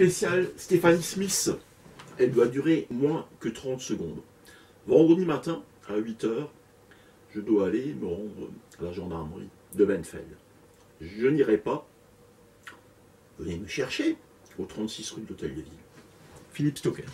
spéciale Stéphanie Smith. Elle doit durer moins que 30 secondes. Vendredi matin, à 8h, je dois aller me rendre à la gendarmerie de Benfeld. Je n'irai pas. Venez me chercher au 36 rue de l'Hôtel de Ville. Philippe Stocker.